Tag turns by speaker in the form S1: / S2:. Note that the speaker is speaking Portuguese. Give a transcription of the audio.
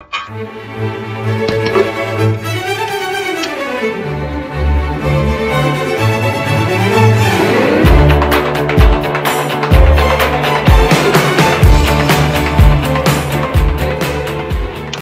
S1: Música